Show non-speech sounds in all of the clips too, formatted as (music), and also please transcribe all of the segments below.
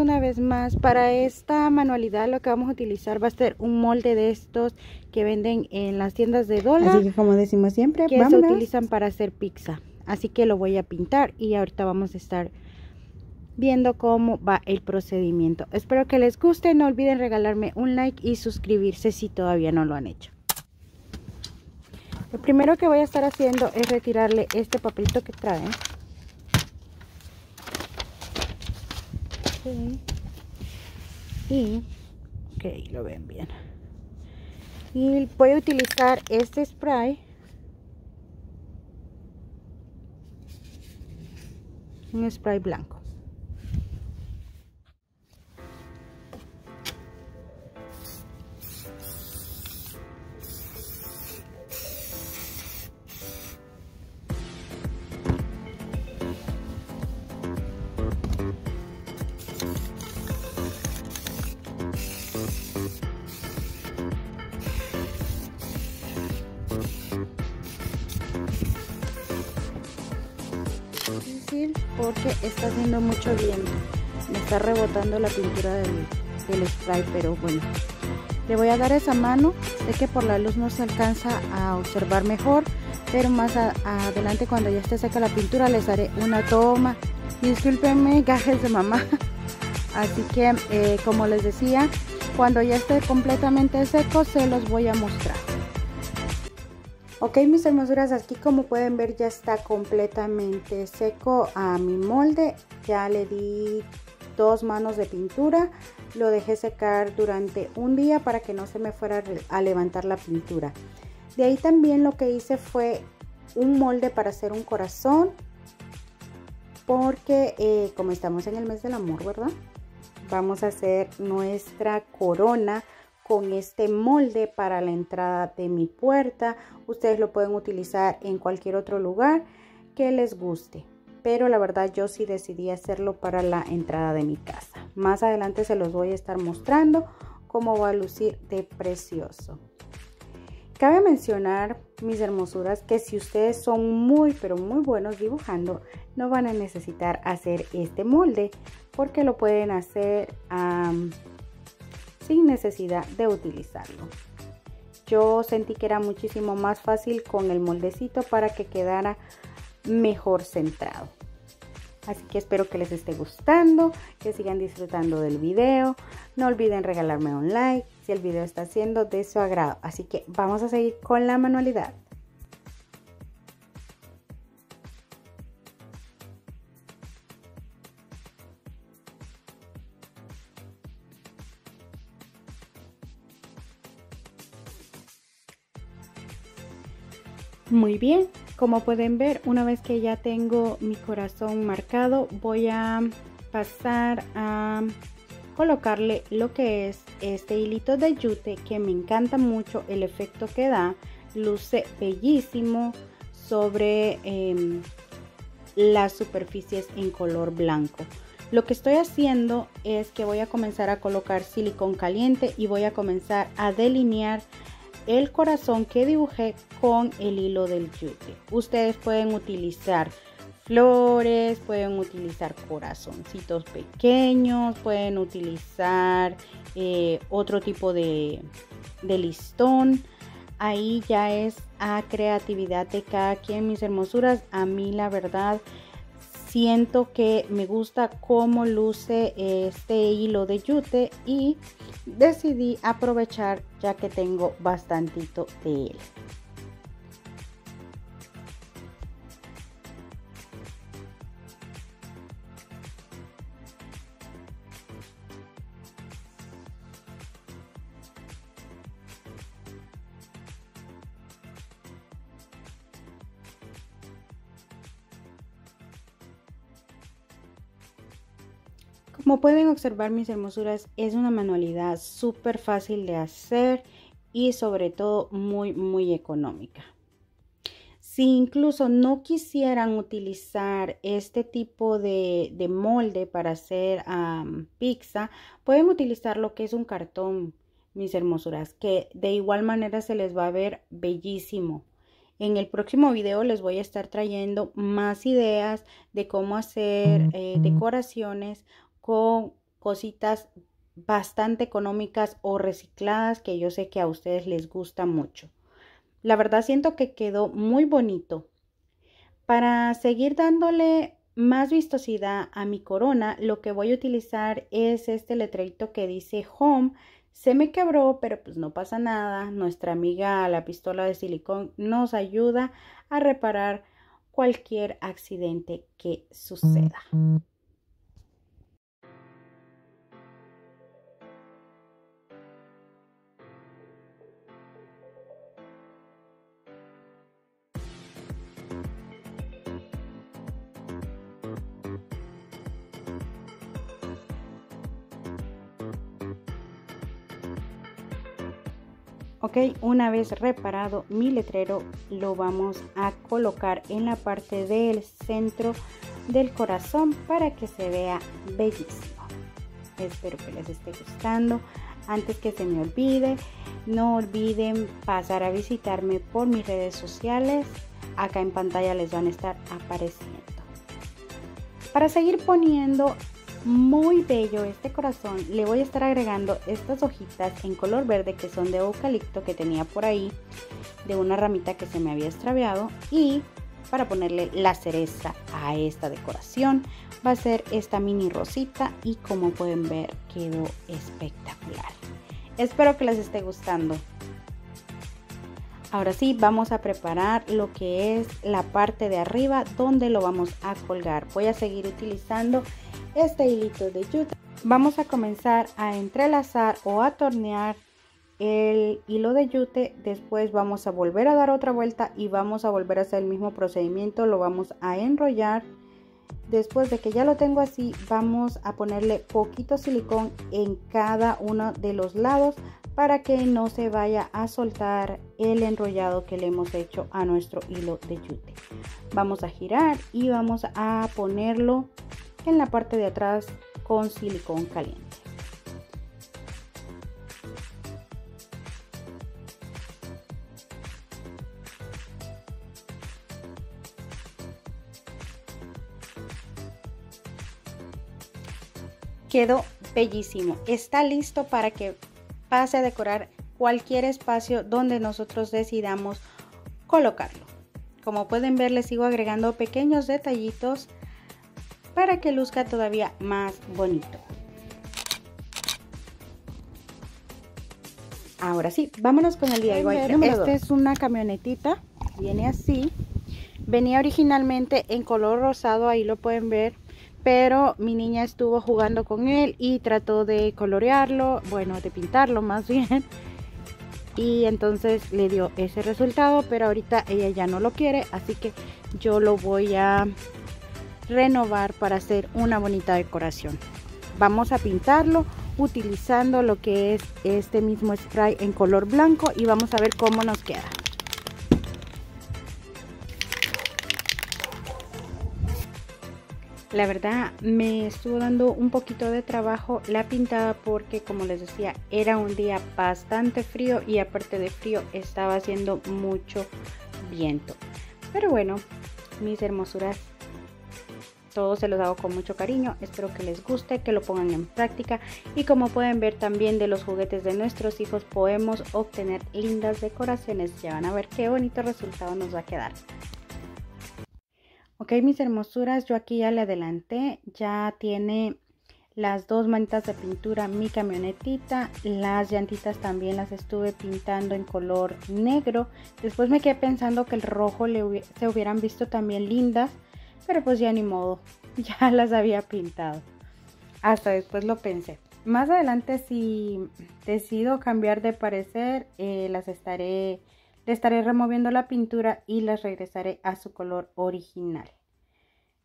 Una vez más. Para esta manualidad lo que vamos a utilizar va a ser un molde de estos que venden en las tiendas de dólar. Así que como decimos siempre, que se utilizan para hacer pizza. Así que lo voy a pintar y ahorita vamos a estar viendo cómo va el procedimiento. Espero que les guste. No olviden regalarme un like y suscribirse si todavía no lo han hecho. Lo primero que voy a estar haciendo es retirarle este papelito que trae. Y, ok, lo ven bien. Y voy a utilizar este spray. Un spray blanco. Porque está haciendo mucho viento. Me está rebotando la pintura del, spray, pero bueno. Le voy a dar esa mano. Sé que por la luz no se alcanza a observar mejor, pero más adelante cuando ya esté seca la pintura les haré una toma. Discúlpenme, gajes de mamá. (laughs) Así que, eh, como les decía, cuando ya esté completamente seco se los voy a mostrar. Ok, mis hermosuras, aquí como pueden ver ya está completamente seco a mi molde. Ya le di dos manos de pintura. Lo dejé secar durante un día para que no se me fuera a levantar la pintura. De ahí también lo que hice fue un molde para hacer un corazón. Porque eh, como estamos en el mes del amor, ¿verdad? Vamos a hacer nuestra corona con este molde para la entrada de mi puerta. Ustedes lo pueden utilizar en cualquier otro lugar que les guste. Pero la verdad yo sí decidí hacerlo para la entrada de mi casa. Más adelante se los voy a estar mostrando cómo va a lucir de precioso. Cabe mencionar, mis hermosuras, que si ustedes son muy pero muy buenos dibujando, no van a necesitar hacer este molde porque lo pueden hacer sin necesidad de utilizarlo. Yo sentí que era muchísimo más fácil con el moldecito para que quedara mejor centrado. Así que espero que les esté gustando, que sigan disfrutando del video. No olviden regalarme un like si el video está siendo de su agrado. Así que vamos a seguir con la manualidad. Muy bien, como pueden ver, una vez que ya tengo mi corazón marcado, voy a pasar a colocarle lo que es este hilito de yute que me encanta mucho el efecto que da. Luce bellísimo sobre em, las superficies en color blanco. Lo que estoy haciendo es que voy a comenzar a colocar silicón caliente y voy a comenzar a delinear el corazón que dibujé con el hilo del yute. Ustedes pueden utilizar flores, pueden utilizar corazoncitos pequeños, pueden utilizar eh, otro tipo de, de listón. Ahí ya es a creatividad de cada quien, mis hermosuras. A mí la verdad siento que me gusta cómo luce este hilo de yute y decidí aprovechar ya que tengo bastantito de él. Como pueden observar mis hermosuras, es una manualidad súper fácil de hacer y sobre todo muy muy económica. Si incluso no quisieran utilizar este tipo de, molde para hacer pizza, pueden utilizar lo que es un cartón, mis hermosuras, que de igual manera se les va a ver bellísimo. En el próximo video les voy a estar trayendo más ideas de cómo hacer eh, decoraciones cositas bastante económicas o recicladas que yo sé que a ustedes les gusta mucho. La verdad siento que quedó muy bonito. Para seguir dándole más vistosidad a mi corona, lo que voy a utilizar es este letrerito que dice Home. Se me quebró, pero pues no pasa nada. Nuestra amiga la pistola de silicón nos ayuda a reparar cualquier accidente que suceda. Ok, una vez reparado mi letrero, lo vamos a colocar en la parte del centro del corazón para que se vea bellísimo. Espero que les esté gustando. Antes que se me olvide, no olviden pasar a visitarme por mis redes sociales. Acá en pantalla les van a estar apareciendo. Para seguir poniendo muy bello este corazón. Le voy a estar agregando estas hojitas en color verde que son de eucalipto que tenía por ahí de una ramita que se me había extraviado y para ponerle la cereza a esta decoración. Va a ser esta mini rosita y como pueden ver quedó espectacular. Espero que les esté gustando. Ahora sí vamos a preparar lo que es la parte de arriba donde lo vamos a colgar. Voy a seguir utilizando este hilito de yute. Vamos a comenzar a entrelazar o a tornear el hilo de yute. Después vamos a volver a dar otra vuelta y vamos a volver a hacer el mismo procedimiento. Lo vamos a enrollar. Después de que ya lo tengo así, vamos a ponerle poquito silicón en cada uno de los lados para que no se vaya a soltar el enrollado que le hemos hecho a nuestro hilo de yute. Vamos a girar y vamos a ponerlo en la parte de atrás con silicón caliente. Quedó bellísimo. Está listo para que pase a decorar cualquier espacio donde nosotros decidamos colocarlo. Como pueden ver, le sigo agregando pequeños detallitos para que luzca todavía más bonito. Ahora sí, vámonos con el DIY Esta es una camionetita, viene así. Venía originalmente en color rosado, ahí lo pueden ver. Pero mi niña estuvo jugando con él y trató de colorearlo, bueno, de pintarlo más bien. Y entonces le dio ese resultado, pero ahorita ella ya no lo quiere, así que yo lo voy a renovar para hacer una bonita decoración. Vamos a pintarlo utilizando lo que es este mismo spray en color blanco y vamos a ver cómo nos queda. La verdad me estuvo dando un poquito de trabajo la pintada porque como les decía era un día bastante frío y aparte de frío estaba haciendo mucho viento. Pero bueno, mis hermosuras todo se los hago con mucho cariño, espero que les guste, que lo pongan en práctica y como pueden ver también de los juguetes de nuestros hijos podemos obtener lindas decoraciones, ya van a ver qué bonito resultado nos va a quedar. Ok mis hermosuras, yo aquí ya le adelanté, ya tiene las dos manitas de pintura mi camionetita, las llantitas también las estuve pintando en color negro, después me quedé pensando que el rojo se hubieran visto también lindas, pero pues ya ni modo, (laughs) ya las había pintado. Hasta después lo pensé. Más adelante si decido cambiar de parecer, eh, las estaré, le estaré removiendo la pintura y las regresaré a su color original.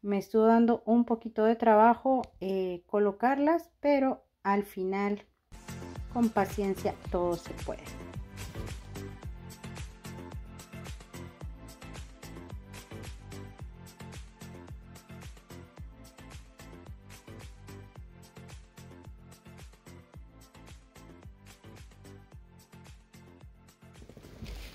Me estuvo dando un poquito de trabajo eh, colocarlas, pero al final con paciencia todo se puede.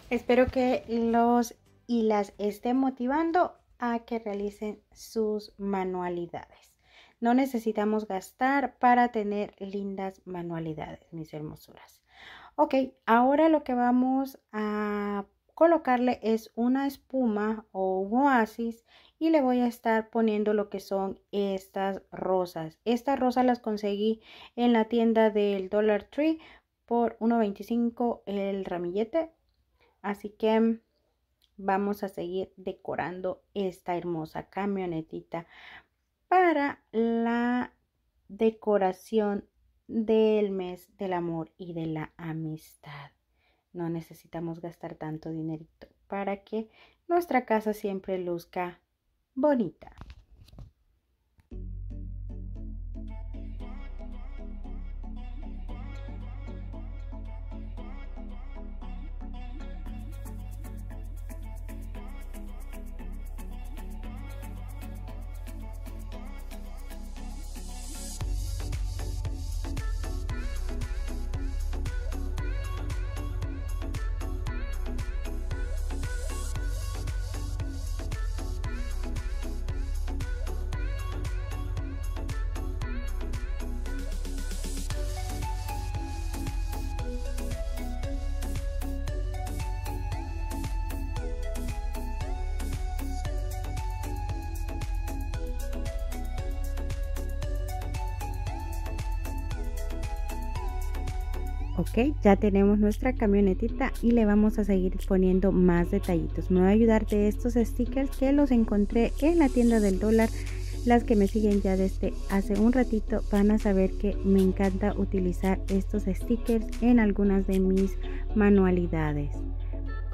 Espero que los y las esté motivando a que realicen sus manualidades. No necesitamos gastar para tener lindas manualidades, mis hermosuras. Ok, ahora lo que vamos a colocarle es una espuma o un oasis y le voy a estar poniendo lo que son estas rosas. Estas rosas las conseguí en la tienda del Dollar Tree por 1.25 el ramillete. Así que vamos a seguir decorando esta hermosa camionetita para la decoración del mes del amor y de la amistad. No necesitamos gastar tanto dinerito para que nuestra casa siempre luzca bonita. Ok ya tenemos nuestra camionetita y le vamos a seguir poniendo más detallitos. Me voy a ayudar de estos stickers que los encontré en la tienda del dólar. Las que me siguen ya desde hace un ratito van a saber que me encanta utilizar estos stickers en algunas de mis manualidades.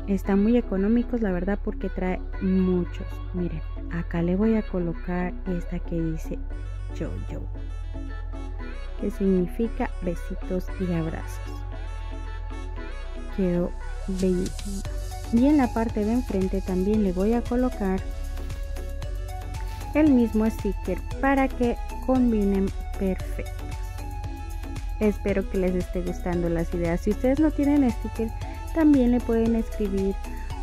Están muy económicos la verdad porque trae muchos. Miren acá le voy a colocar esta que dice yo yo que significa besitos y abrazos. Quedó bellísima. Y en la parte de enfrente también le voy a colocar el mismo sticker para que combinen perfecto. Espero que les esté gustando las ideas. Si ustedes no tienen sticker, también le pueden escribir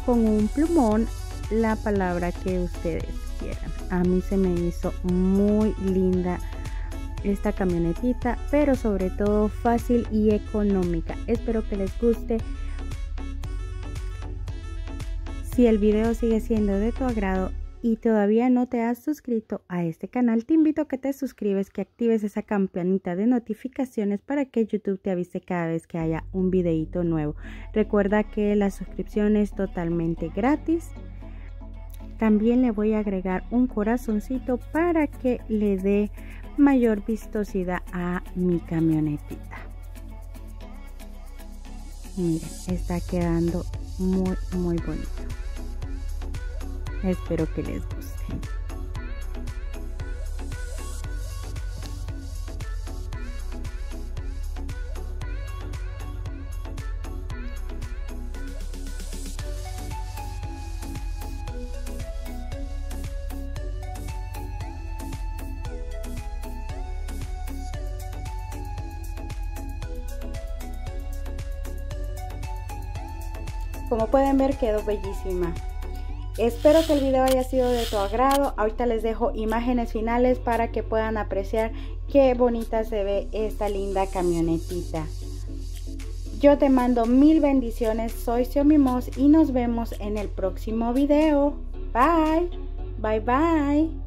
con un plumón la palabra que ustedes quieran. A mí se me hizo muy linda esta camionetita, pero sobre todo fácil y económica. Espero que les guste. Si el video sigue siendo de tu agrado y todavía no te has suscrito a este canal, te invito a que te suscribes, que actives esa campanita de notificaciones para que YouTube te avise cada vez que haya un videito nuevo. Recuerda que la suscripción es totalmente gratis. También le voy a agregar un corazoncito para que le dé mayor vistosidad a mi camionetita. Está quedando muy, muy bonito. Espero que les guste. Como pueden ver quedó bellísima. Espero que el video haya sido de tu agrado. Ahorita les dejo imágenes finales para que puedan apreciar qué bonita se ve esta linda camionetita. Yo te mando mil bendiciones. Soy Xiaomi Moss y nos vemos en el próximo video. Bye. Bye bye.